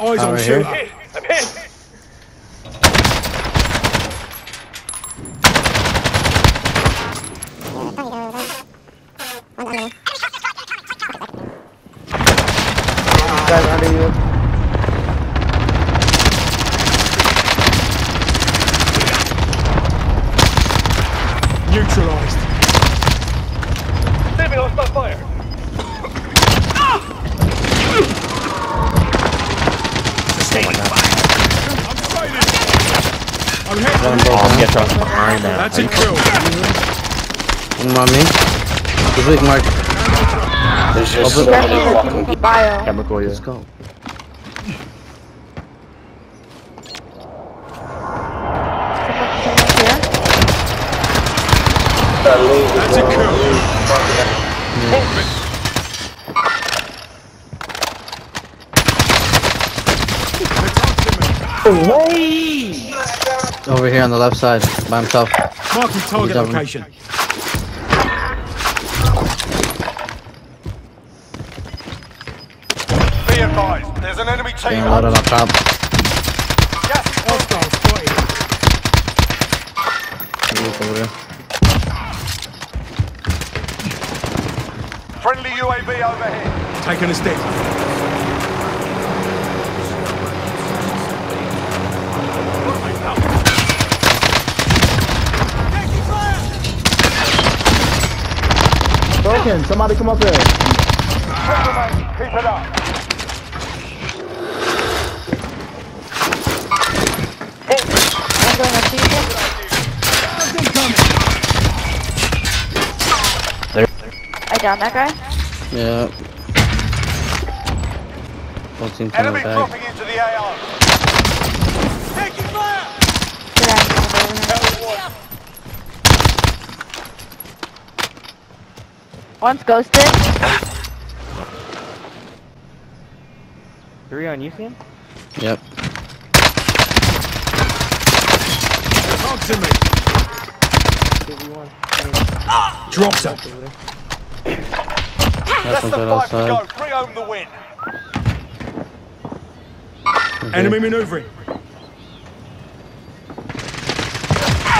Oh, Eyes on right shooter. here. I'm hit. Guys under you. Neutralized. Leaving off my fire. One I'm hit. broke Oh, down. get us behind that. That's a kill. One on me. He's weak, Mark. There's just so many fucking Bio. Chemical, yeah. Let's go. That's a kill. Over here on the left side, by himself. Marking target Double. location. Be advised, there's an enemy team. Getting loaded on top. Gas is moving. Hostile spotted. He's over there. Friendly UAV overhead. Taking a stick. Broken. Somebody come up here. Gentlemen, keep it up. Hey, I'm going to see I downed that guy. Yeah. Whole team coming Enemy dropping into the AR. Taking fire. Get out of here. Hell one. One's ghosted. Three on you, Sam? Yep. Cogs in me. Drops her. That's Less one than five to go. outside. Bring home the win. Okay. Enemy maneuvering.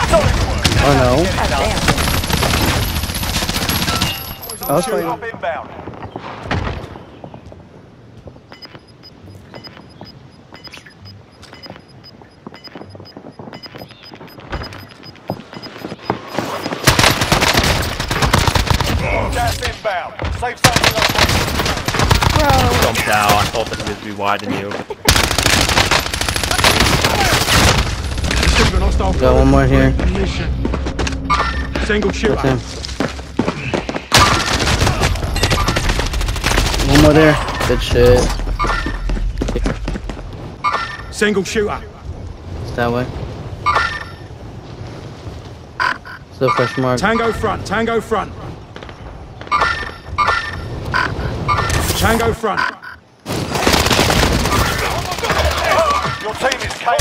Solid work. Oh no. God damn. I was Shoot fighting. up inbound. Gas inbound. Safe zone relocated. Bro. Jumped out. I thought that was be wide in the open. Shooting hostile. Got one more here. Single shooter. That's him. One more there. Good shit. Single shooter. It's that way. Still fresh mark. Tango front. Tango front. Tango front. Your team is KO.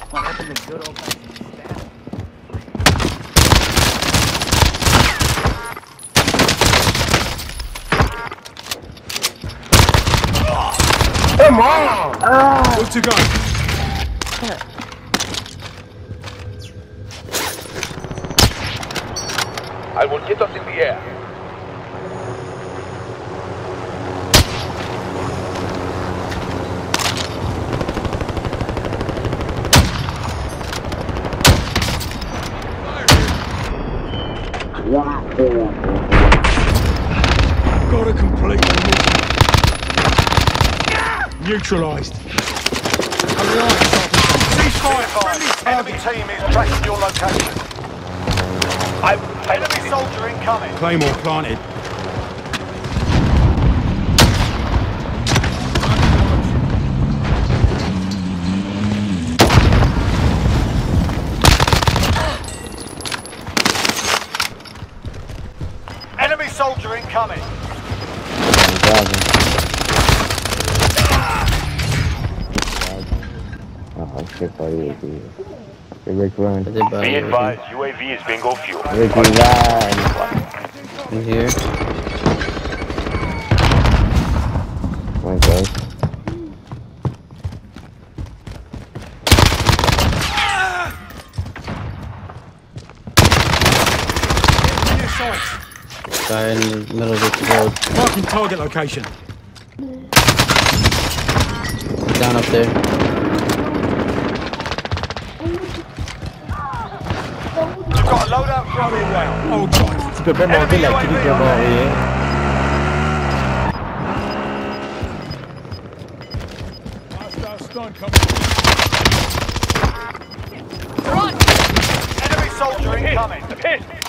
It's up to Ah. you now. Good to go. I will get us in the air. Got to complete the mission. Neutralized. Ceasefire. Enemy team is tracking your location. I, Enemy soldier incoming. Claymore planted. Enemy soldier incoming. Shit, buddy, Rick Rick run. Be advised, UAV is bingo fuel. Rick run. In here? My goes. Guy in the middle of the road. Marking target location. Down up there. Tu peux pas monter la clé de Montréal. Enemy soldier incoming.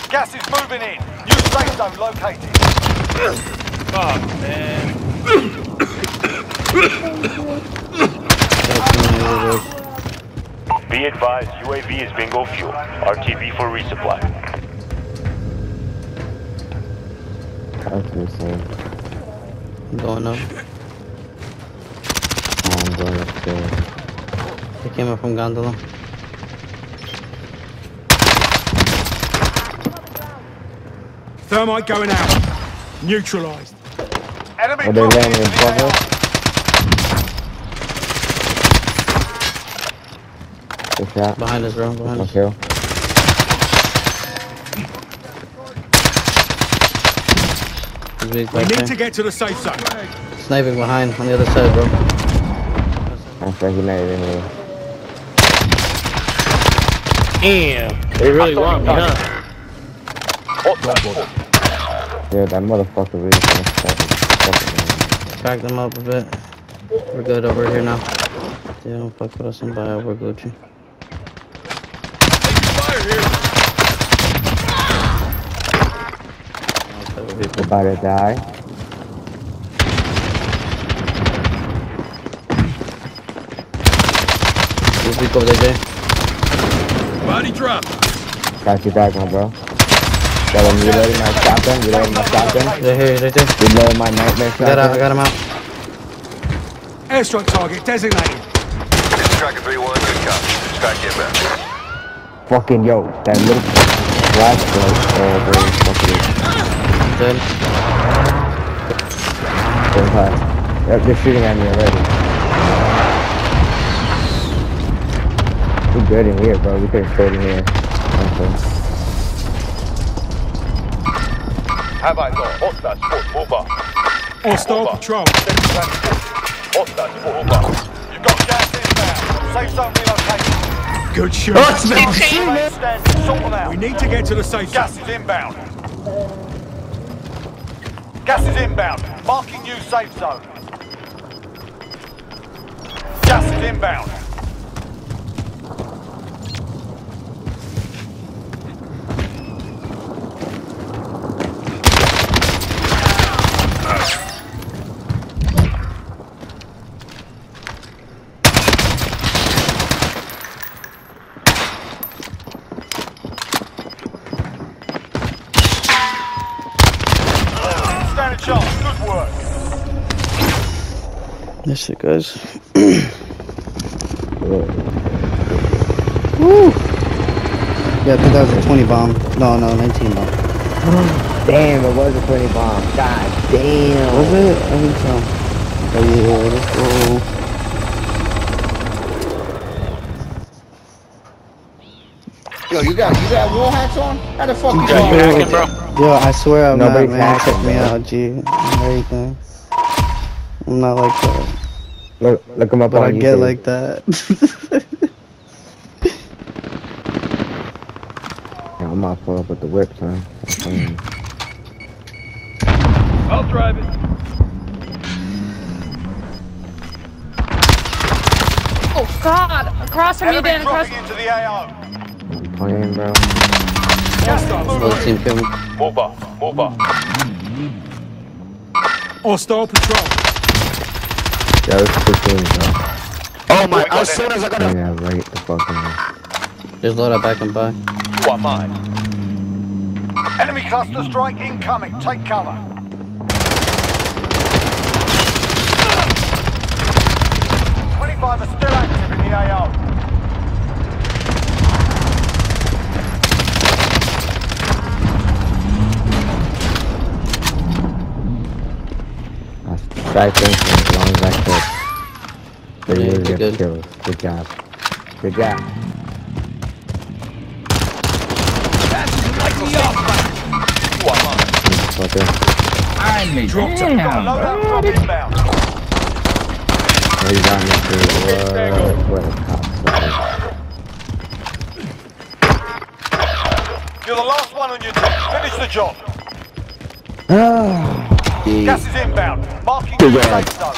Gas is moving in. New safe zone located. Fuck, man. Be advised, UAV is bingo fuel. RTB for resupply. That's insane. I'm going up. Oh, I'm going upstairs. They came up from gondola. Thermite going out. Neutralized. Enemy Are they dropping landing into above the us? AO. Good shot. Behind us, bro. Behind us. kill. We need there. to get to the safe zone. Sniping behind on the other side, bro. I'm sure he made it in here. Damn. They really want me, huh? Yeah, that motherfucker really gonna fucking Crack them up a bit. We're good over here now. They don't fuck with us and buy out. We're Gucci. We're about to die. He's weak over there, Jay. Body drop. Got you back, my bro. Got him reloading my shotgun, reloading my shotgun, Right here, right there. reloading my nightmare I got, out, I got him out. Airstrike target designated. Striker 3-1, good copy. Strike inbound. Fucking yo, that little flashlight. Oh, bro, fucking Dead. going. Yep, they're shooting at me already. We're good in here, bro. We could have stayed in here. Okay. Have I got hostile sport over? Hostile patrol. Hostile sport over. You've got gas inbound. Safe zone relocated. Good shot. Remain standing. Sort them out. We need to get to the safe zone. Gas is inbound. Gas is inbound. Marking new safe zone. Gas is inbound. This shit, guys. Yeah, I think that was a 20 bomb. No, no, 19 bomb. Damn, it was a 20 bomb. God damn. Was it? I think so. Oh yeah, let's go. Yo, you got you got wallhacks on? How the fuck you Got you hacking, bro? Yo, I swear I'm Nobody's not, man. Check me out, G. I'm everything. I'm not like that. Look, look him up But on I get like that. Yeah, I'm gonna pull up with the whip, son. I'll drive it. Oh God! Across from you, Dan. Across. into the AO. I'm playing, bro. Gas is Both moving. team kill me. Move up, move up. Hostile patrol. Yeah, this is 15, bro. Oh my! As soon as I got a Yeah, right the fucking. Just load up back and buy. You are mine. Enemy cluster strike incoming. Take cover. Twenty-five are still active in the AO. I tried thinking as long as I could. They Yeah, really you're good. kills. Good job. Good job. You are motherfucker. Dropped it. Loadout drop inbound. Oh, he's on me, dude. What? What a cocksucker. You're the last one on your team. Finish the job. Gas is inbound. Marking Good the job. safe zone.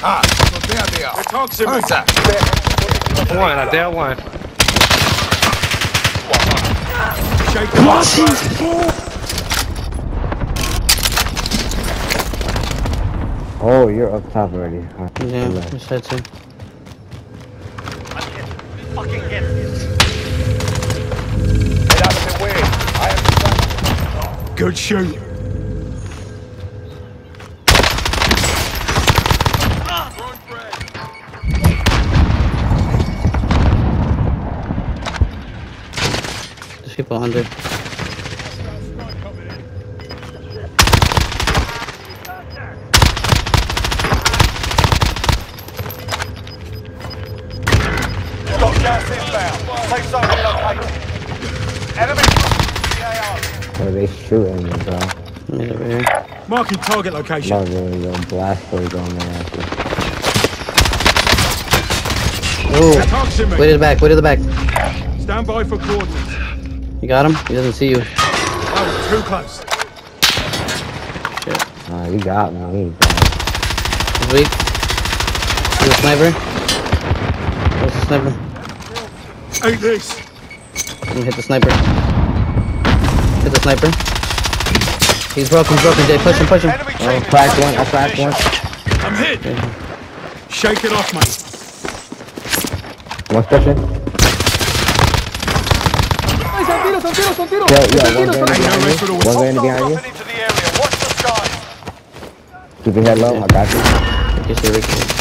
Talk to me. One, I down one. Shake. Oh, you're up top already. Huh. Yeah, Relax. just had to. Fucking get it. Get out of the way. I am Good shoot. Enemy CAO. What are they shooting me, bro? Mid over here. Marking target location. Love it, yo. Blast those on there after. Oh, Talk to way to the back, way to the back. Stand by for coordinates. You got him? He doesn't see you. Oh, too close. Shit. Nah, you got me. He's weak. See the sniper? Where's the sniper? Eat this. Let me hit the sniper. Hit the sniper. He's broken, he's broken, Jay. Push him, push him. Enemy oh, team Oh, is cracked taking one, I cracked position. one. I'm hit. Shake it off, mate. One's pushing. Yo, yo, one's going behind rest for the you. One's going Hostiles behind you. dropping into the area. Watch the skies. Keep your head low, I got you. Ricky, see Ricky.